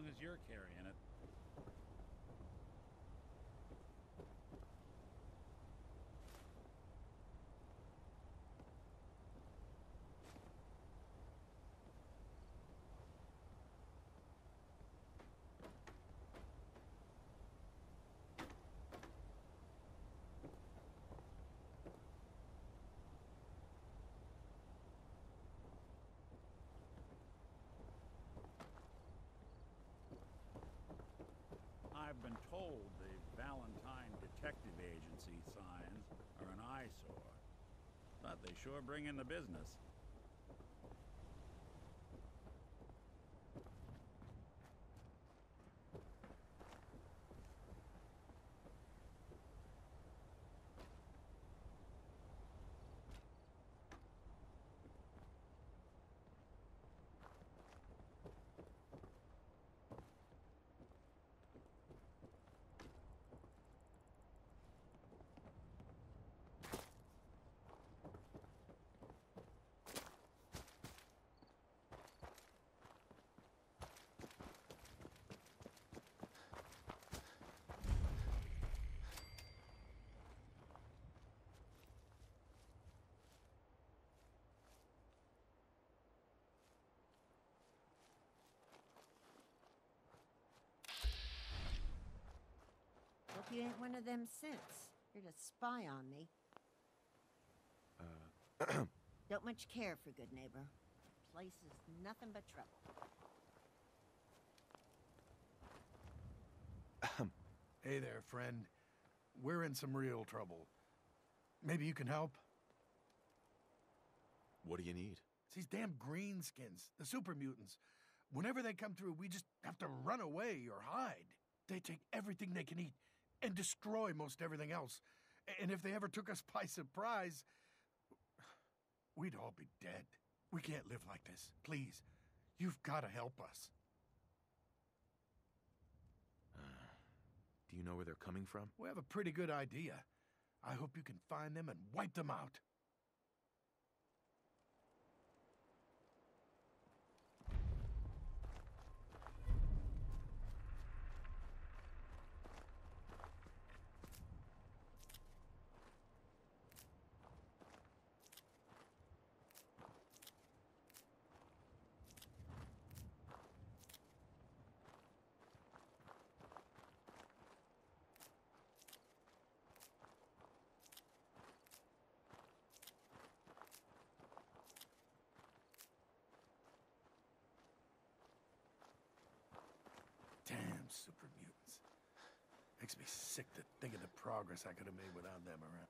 long as you're carrying it. I've been told the Valentine Detective Agency signs are an eyesore. But they sure bring in the business. You ain't one of them synths. Here to spy on me. Uh, Don't much care for Goodneighbor. Place is nothing but trouble. Hey there, friend. We're in some real trouble. Maybe you can help? what do you need? It's these damn greenskins, the super mutants. Whenever they come through, we just have to run away or hide. They take everything they can eat and destroy most everything else. And if they ever took us by surprise, we'd all be dead. We can't live like this. Please, you've got to help us. Uh, do you know where they're coming from? We have a pretty good idea. I hope you can find them and wipe them out. Damn super mutants. Makes me sick to think of the progress I could have made without them around.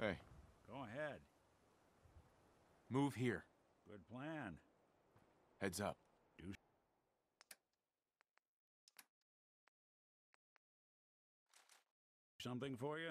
Hey, Go ahead. move here. Good plan. Heads up. Something for you?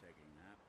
Taking that.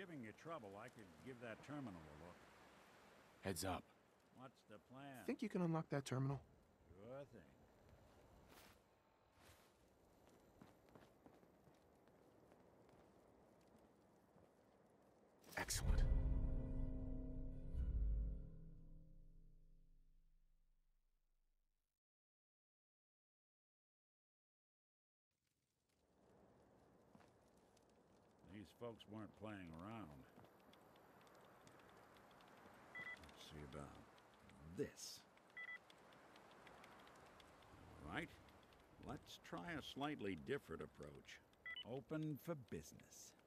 Giving you trouble, I could give that terminal a look. Heads up. What's the plan? Think you can unlock that terminal? Sure thing. Excellent. Folks weren't playing around. Let's see about this. All right. Let's try a slightly different approach. Open for business.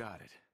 Got it.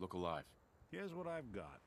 Look alive. Here's what I've got.